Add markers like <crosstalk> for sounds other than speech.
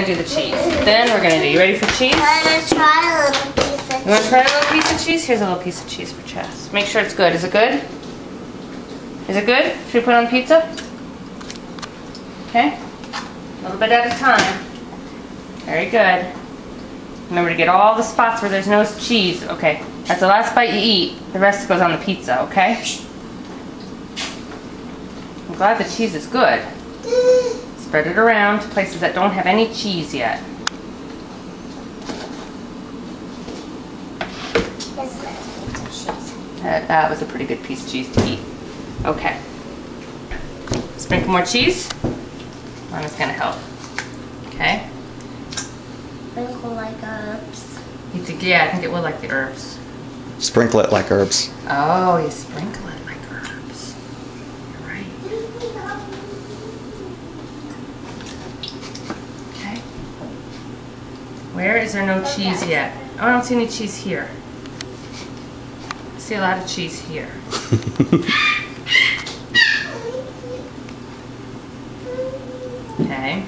gonna do the cheese. Then we're gonna do. You ready for cheese? I'm gonna try a little piece of You want to try a little piece of cheese? Here's a little piece of cheese for Chas. Make sure it's good. Is it good? Is it good? Should we put it on pizza? Okay. A little bit at a time. Very good. Remember to get all the spots where there's no cheese. Okay. That's the last bite you eat. The rest goes on the pizza, okay? I'm glad the cheese is good. Spread it around to places that don't have any cheese yet. This is a piece of cheese. That, that was a pretty good piece of cheese to eat. Okay. Sprinkle more cheese. Mama's gonna help. Okay. Sprinkle like herbs. You think, yeah, I think it will like the herbs. Sprinkle it like herbs. Oh, you sprinkle it like herbs. You're right. Okay. Where is there no cheese yet? Oh, I don't see any cheese here. I see a lot of cheese here. <laughs> Okay.